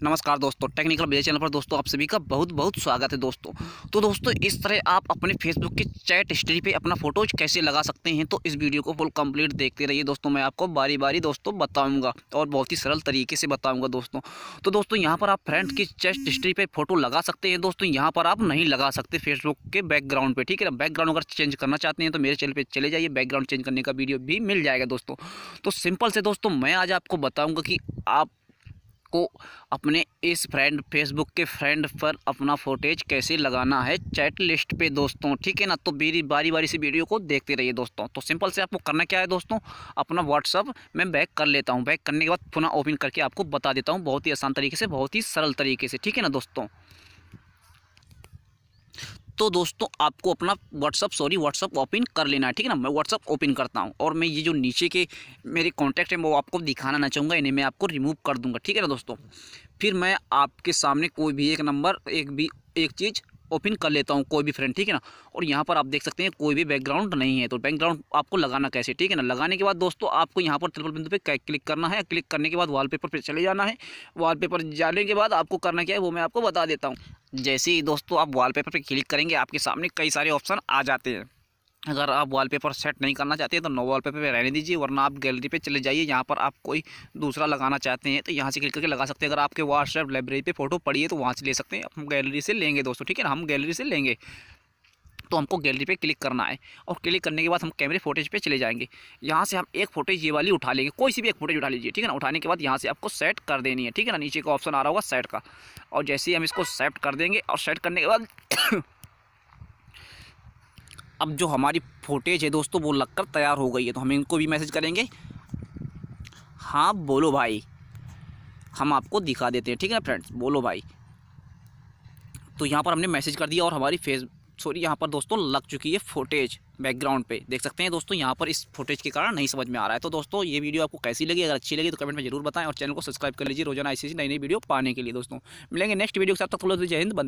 नमस्कार दोस्तों टेक्निकल विजय चैनल पर दोस्तों आप सभी का बहुत बहुत स्वागत है दोस्तों। तो दोस्तों, इस तरह आप अपने फेसबुक की चैट हिस्ट्री पे अपना फ़ोटोज़ कैसे लगा सकते हैं तो इस वीडियो को फुल कंप्लीट देखते रहिए दोस्तों। मैं आपको बारी बारी दोस्तों बताऊँगा और बहुत ही सरल तरीके से बताऊँगा दोस्तों। तो दोस्तों, यहाँ पर आप फ्रेंड की चैट हिस्ट्री पर फ़ोटो लगा सकते हैं दोस्तों, यहाँ पर आप नहीं लगा सकते फेसबुक के बैकग्राउंड पर ठीक है ना? बैकग्राउंड अगर चेंज करना चाहते हैं तो मेरे चैनल पर चले जाइए बैकग्राउंड चेंज करने का वीडियो भी मिल जाएगा दोस्तों। तो सिंपल से दोस्तों, मैं आज आपको बताऊँगा कि आप को अपने इस फ्रेंड फेसबुक के फ्रेंड पर अपना फोटेज कैसे लगाना है चैट लिस्ट पे दोस्तों, ठीक है ना? तो मेरी बारी बारी से वीडियो को देखते रहिए दोस्तों। तो सिंपल से आपको करना क्या है दोस्तों? अपना व्हाट्सअप मैं बैक कर लेता हूँ। बैक करने के बाद पुनः ओपन करके आपको बता देता हूँ, बहुत ही आसान तरीके से, बहुत ही सरल तरीके से, ठीक है ना दोस्तों? तो दोस्तों, आपको अपना व्हाट्सअप सॉरी व्हाट्सअप ओपन कर लेना है, ठीक है ना? मैं व्हाट्सअप ओपन करता हूँ और मैं ये जो नीचे के मेरे कॉन्टैक्ट हैं, वो आपको दिखाना ना चाहूँगा, इन्हें मैं आपको रिमूव कर दूँगा, ठीक है ना दोस्तों? फिर मैं आपके सामने कोई भी एक नंबर एक भी, एक चीज़ ओपन कर लेता हूँ, कोई भी फ्रेंड ठीक है ना? और यहाँ पर आप देख सकते हैं, कोई भी बैकग्राउंड नहीं है तो बैकग्राउंड आपको लगाना कैसे, ठीक है ना? लगाने के बाद दोस्तों, आपको यहाँ पर त्रिपल बिंदु पे क्लिक करना है क्लिक करने के बाद वॉलपेपर पे चले जाना है वॉलपेपर जाने के बाद आपको करना क्या है, वो मैं आपको बता देता हूँ। जैसे ही दोस्तों आप वॉलपेपर पे क्लिक करेंगे, आपके सामने कई सारे ऑप्शन आ जाते हैं। अगर आप वॉलपेपर सेट नहीं करना चाहते हैं तो नो वॉलपेपर पे रहने दीजिए, वरना आप गैलरी पे चले जाइए। यहाँ पर आप कोई दूसरा लगाना चाहते हैं तो यहाँ से क्लिक करके लगा सकते हैं। अगर आपके व्हाट्सएप लाइब्रेरी पे फ़ोटो पड़ी है तो वहाँ से ले सकते हैं। हम गैलरी से लेंगे दोस्तों, ठीक है ना? हम गैलरी से लेंगे। तो हमको गैलरी पे क्लिक करना है और क्लिक करने के बाद हम कैमरे फोटेज पे चले जाएँगे। यहाँ से हम एक फोटेज ये वाली उठा लेंगे। कोई सी भी एक फोटेज उठा लीजिए, ठीक है ना? उठाने के बाद यहाँ से आपको सेट कर देनी है, ठीक है ना? नीचे का ऑप्शन आ रहा होगा सेट का। और जैसे ही हम इसको सेट कर देंगे और सेट करने के बाद अब जो हमारी फोटेज है दोस्तों, वो लगकर तैयार हो गई है। तो हम इनको भी मैसेज करेंगे। हाँ बोलो भाई। हम आपको दिखा देते हैं, ठीक है ना फ्रेंड्स बोलो भाई। तो यहाँ पर हमने मैसेज कर दिया और हमारी फेस सॉरी, यहाँ पर दोस्तों लग चुकी है फोटेज बैकग्राउंड पे। देख सकते हैं दोस्तों, यहाँ पर इस फोटेज के कारण नहीं समझ में आ रहा है। तो दोस्तों, ये वीडियो आपको कैसी लगी? अगर अच्छी लगी तो कमेंट में ज़रूर बताएँ और चैनल को सब्सक्राइब कर लीजिए रोज़ाना ऐसी नई नई वीडियो पाने के लिए दोस्तों। मिलेंगे नेक्स्ट वीडियो के साथ तक जय हिंद, बंदे